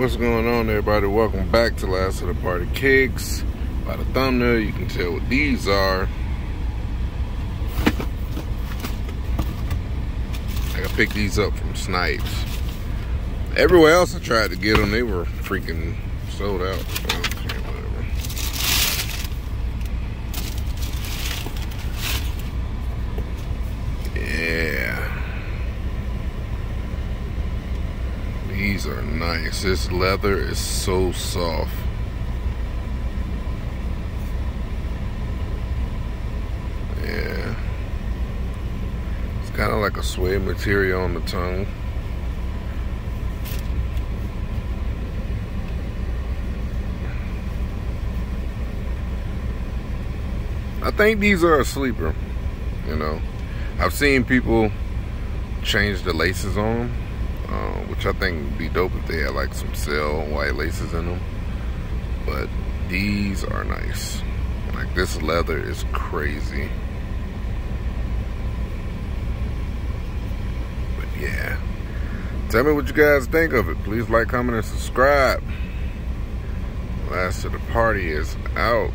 What's going on everybody? Welcome back to Last of the Party Kicks. By the thumbnail you can tell what these are. I picked these up from Snipes. Everywhere else I tried to get them, they were freaking sold out whatever. Yeah. These are nice. This leather is so soft. Yeah. It's kind of like a suede material on the tongue. I think these are a sleeper, you know. I've seen people change the laces on them, which I think would be dope if they had like some sail white laces in them. But these are nice. Like this leather is crazy. But yeah. Tell me what you guys think of it. Please like, comment, and subscribe. Last of the party is out.